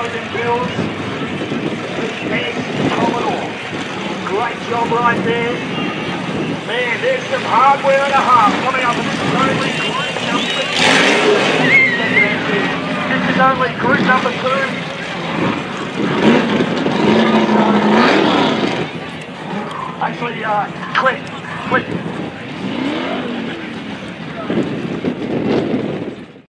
closing bills. Big Commodore. Great job right there. Man, there's some hardware and a half coming up. This is only group number two. This is only group number two. Actually, uh, Clint, Clint,